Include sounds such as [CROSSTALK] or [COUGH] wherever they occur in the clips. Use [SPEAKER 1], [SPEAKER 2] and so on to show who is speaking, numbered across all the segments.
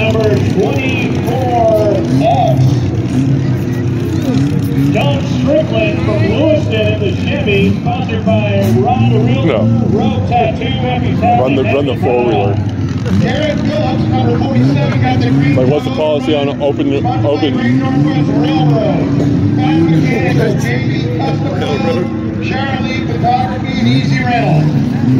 [SPEAKER 1] number 24X. John Strickland from Lewiston in the Chevy, sponsored by Rod Realtor,
[SPEAKER 2] No.
[SPEAKER 1] Road Tattoo,
[SPEAKER 2] Run the run the four wheeler.
[SPEAKER 3] Garrett Phillips, number 47, got the green.
[SPEAKER 2] Like, what's the policy on open open?
[SPEAKER 3] Railroad. Fast Mechanics, JV Custom Build, Charlie Photography, and Easy Rental.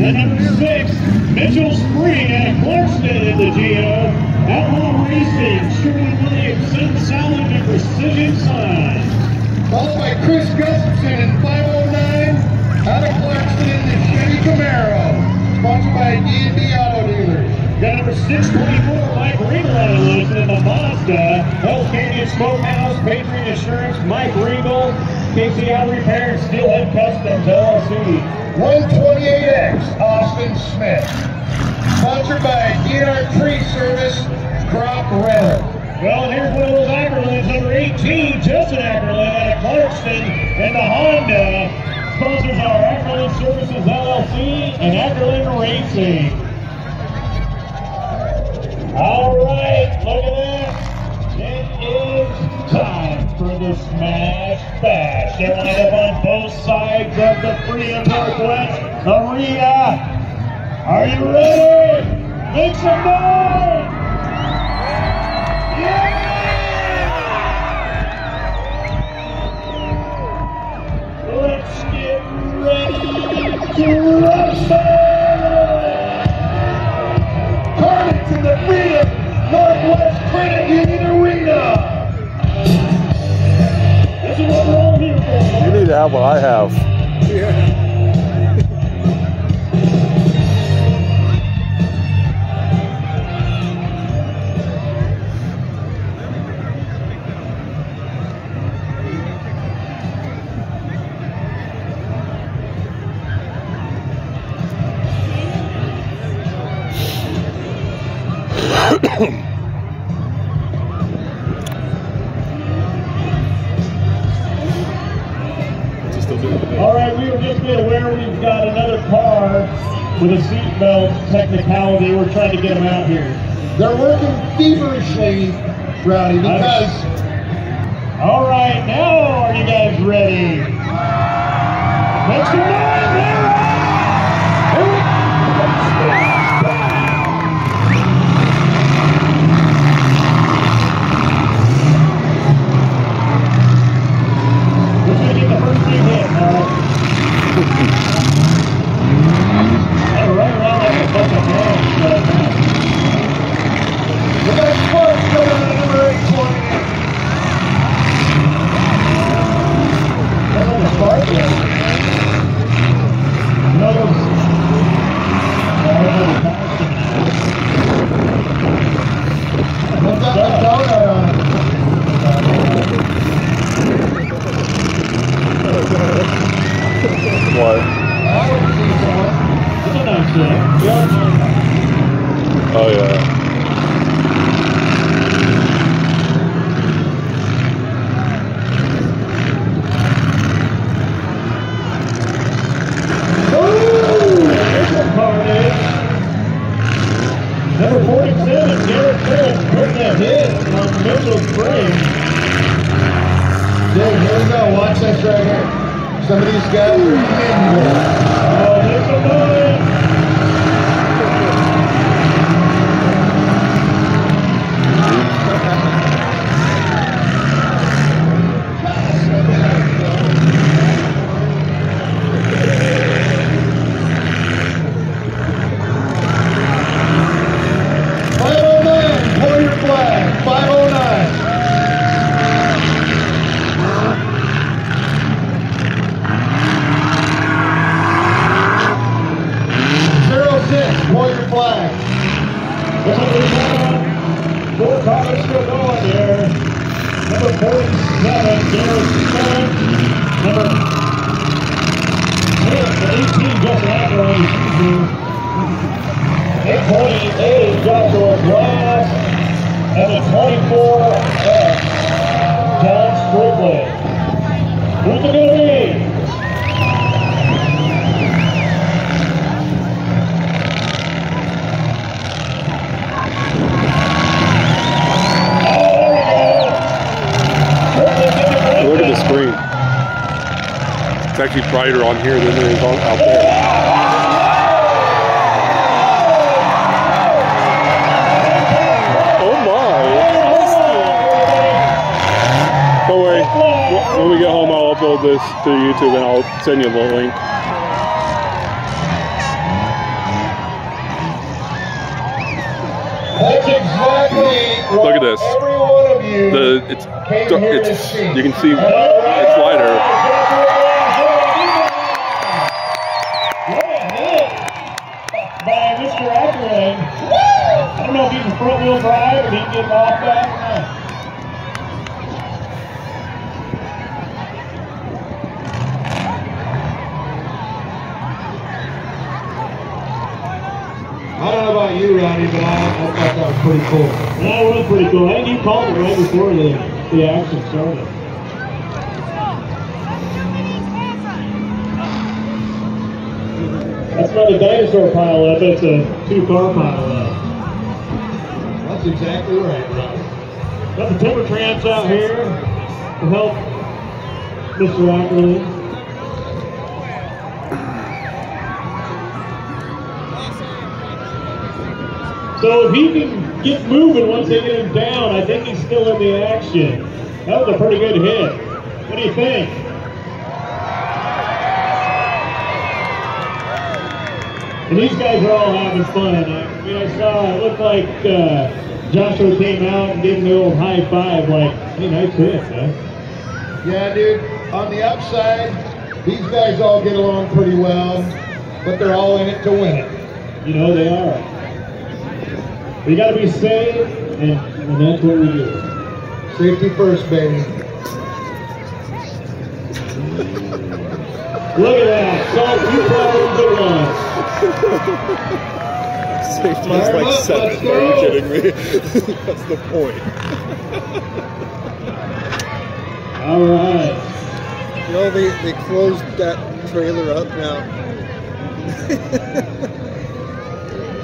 [SPEAKER 1] And number six, Mitchell Spring of Clarkston in the GO. Outlaw Racing, Shirley Williamson, Salvage and Precision Sign.
[SPEAKER 3] Followed by Chris Gustafson in 509, out of Clarkston in the Chevy Camaro. Sponsored by D&D Auto Dealers.
[SPEAKER 1] Got number 624, Mike of Lewiston in the Mazda. Hell Canyon Smokehouse, Patriot Insurance, Mike Ringel, KCL Repair, Steelhead Customs, LLC.
[SPEAKER 3] 128X, Austin Smith. Sponsored by DNR Tree Service, Crop.
[SPEAKER 1] Well, and here's one of those Ackerlands, number 18, Justin Ackerland out of Clarkston, and the Honda sponsors our Ackerland Services LLC and Ackerland Racing. All right, look at that. It is time for the Smash Bash. They're lined up on both sides of the Freedom Northwest Arena. Are you ready? Make some noise! To
[SPEAKER 2] have what I have.
[SPEAKER 1] All with a seatbelt technicality. We're trying to get them out here.
[SPEAKER 3] They're working feverishly, Rowdy, because
[SPEAKER 1] All right, now are you guys ready? Make some noise, Aaron! Here we go! Who's gonna get the first big hit, Harold? Hey, right around like a fucking man.
[SPEAKER 3] the next part's coming in at number 820.
[SPEAKER 1] That's on the start there. You know those-
[SPEAKER 3] They've got that donut on it.
[SPEAKER 2] What?
[SPEAKER 3] I would see someone.
[SPEAKER 1] That's a nice thing. Yeah.
[SPEAKER 2] Oh yeah.
[SPEAKER 1] Ooh, there's a carnage. Number 47, Garrett Phillips putting a hit on Mitchell Spring.
[SPEAKER 3] Dude, here we go. Watch this right here. Some of these guys are ninja.
[SPEAKER 1] Oh, there's a noise.
[SPEAKER 3] Five oh nine, pull your flag. Five oh nine. Zero six, pull your flag.
[SPEAKER 1] Four cars still going there. Number 47, Garrett Phillips. Number 18, Justin Ackroyd. 828, Joshua Glass. And the 24, X, John Strickland. It gonna be?
[SPEAKER 2] actually brighter on here than it is on, out there. Oh my! Don't worry. When we get home, I'll upload this to YouTube and I'll send you the link.
[SPEAKER 3] That's exactly
[SPEAKER 2] Look at this.
[SPEAKER 3] Every one of you
[SPEAKER 2] The it's
[SPEAKER 3] came
[SPEAKER 2] dark-
[SPEAKER 3] here to
[SPEAKER 2] it's you can see it's lighter.
[SPEAKER 1] Front wheel drive or he can get off that.
[SPEAKER 3] I don't know about you, Ronnie, but I, I thought that was pretty cool.
[SPEAKER 1] That was pretty cool. I think you called it right before the, the action started. That's not a dinosaur pile up, it's a two car pile up.
[SPEAKER 3] That's exactly right, Ronnie.
[SPEAKER 1] Got the timber tramps out here to help Mr. Ackerman. So if he can get moving once they get him down, I think he's still in the action. That was a pretty good hit. What do you think? And these guys are all having fun. I mean, I saw it looked like uh, Joshua came out and gave him the old high five, like, hey, nice hit, man.
[SPEAKER 3] Yeah, dude. On the upside, these guys all get along pretty well, but they're all in it to win it.
[SPEAKER 1] You know they are. We got to be safe, and, and that's what we do.
[SPEAKER 3] Safety first, baby.
[SPEAKER 1] Look at that. So two problems at once.
[SPEAKER 2] Safety
[SPEAKER 3] is like
[SPEAKER 2] is like
[SPEAKER 3] Let's seven. Are you kidding
[SPEAKER 2] me? [LAUGHS] That's the point.
[SPEAKER 1] All right.
[SPEAKER 4] You know, they, they closed that trailer up now.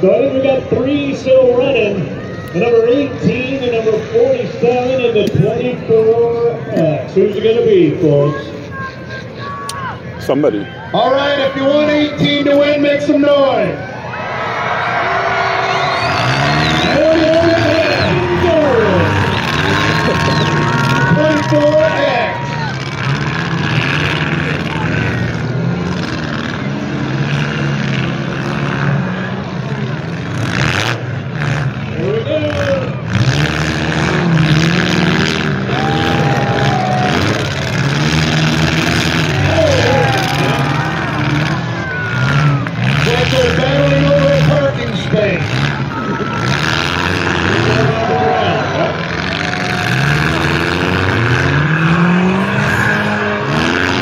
[SPEAKER 1] So I think we got three still running. The number 18, the number 47, and the 24X. Uh, who's it going to be, folks?
[SPEAKER 2] Somebody.
[SPEAKER 3] All right, if you want 18 to win, make some noise.
[SPEAKER 1] And the number
[SPEAKER 3] 24X.
[SPEAKER 1] Here we go.
[SPEAKER 3] Like they're battling over a parking space.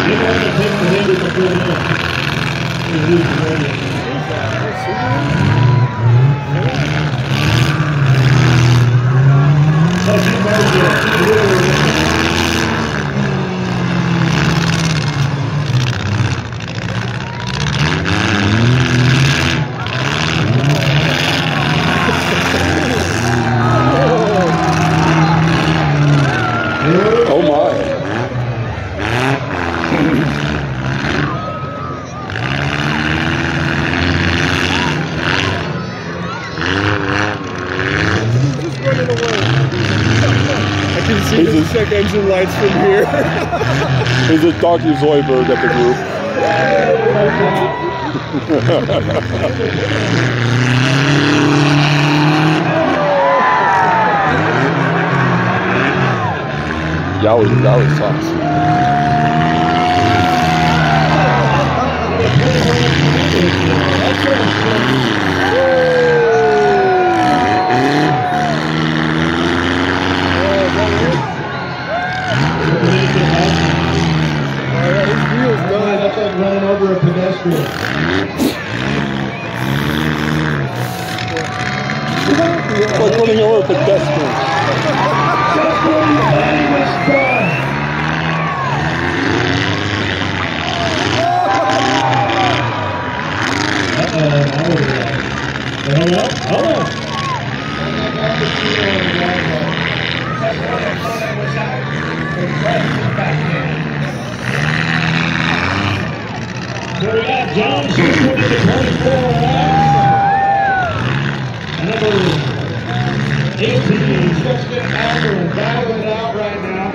[SPEAKER 1] You know, to take the lead at the full minute. Like you know, you're-
[SPEAKER 2] Oh my.
[SPEAKER 4] Just running away. I can see
[SPEAKER 2] He's
[SPEAKER 4] the
[SPEAKER 2] a-
[SPEAKER 4] check engine lights from here. [LAUGHS]
[SPEAKER 2] He's a Dr. Zoidberg at the group. [LAUGHS] That was that was tough. [LAUGHS]
[SPEAKER 3] pedestrian. Just when you thought he was done.
[SPEAKER 1] Uh-oh, I was right. Hang on. Hold on. So we got John Sherwood at the 24 And number 18, Justin Adler, battling it out right now.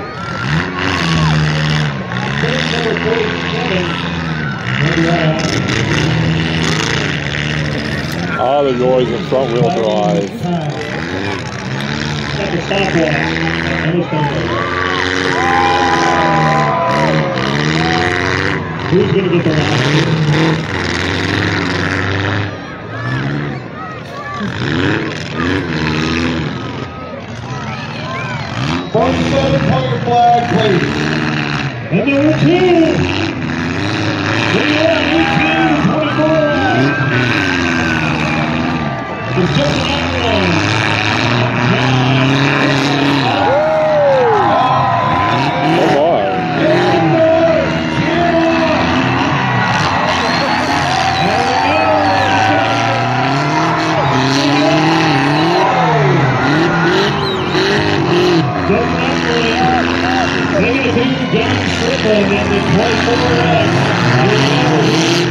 [SPEAKER 1] Finish number 47. Number,
[SPEAKER 2] Ah, the noise of front wheel drive.
[SPEAKER 1] Who's gonna get the last? Number two. Negative John Strickland in the 24 Red.